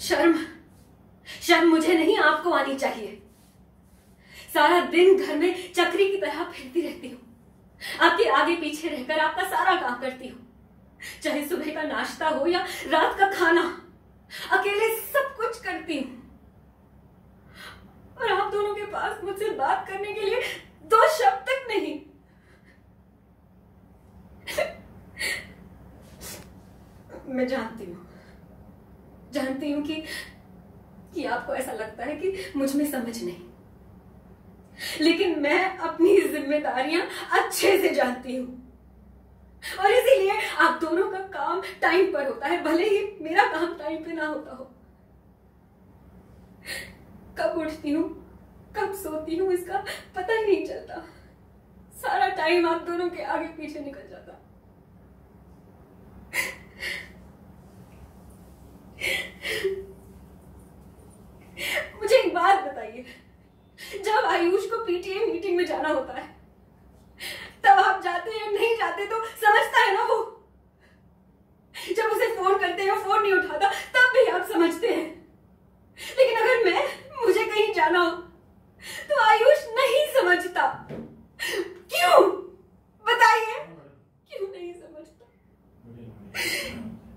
शर्म शर्म मुझे नहीं, आपको आनी चाहिए। सारा दिन घर में चक्री की तरह फिरती रहती हूँ। आपके आगे पीछे रहकर आपका सारा काम करती हूँ। चाहे सुबह का नाश्ता हो या रात का खाना, अकेले सब कुछ करती हूँ। और आप दोनों के पास मुझसे बात करने के लिए दो शब्द तक नहीं। मैं जानती हूँ। जानती हूँ कि कि आपको ऐसा लगता है कि मुझमें समझ नहीं। लेकिन मैं अपनी जिम्मेदारियाँ अच्छे से जानती हूँ। और इसीलिए आप दोनों का काम टाइम पर होता है, भले ही मेरा काम टाइम पे ना होता हो। कब उठती हूँ, कब सोती हूँ, इसका पता ही नहीं चलता। सारा टाइम आप दोनों के आगे पीछे निकल जाता। चाहिए जब आयुष को पीटीए मीटिंग में जाना होता है, तब आप जाते हैं, नहीं जाते तो समझता है ना वो? जब उसे फ़ोन करते हैं फ़ोन नहीं उठाता, तब भी आप समझते हैं। लेकिन अगर मैं, मुझे कहीं जाना हो तो आयुष नहीं समझता। क्यों? बताइए। क्यों नहीं समझता?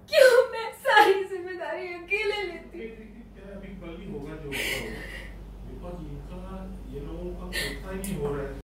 क्यों मैं सारी ज़िम्मेदारी अकेले लेती होगा जो Потихонад, яну.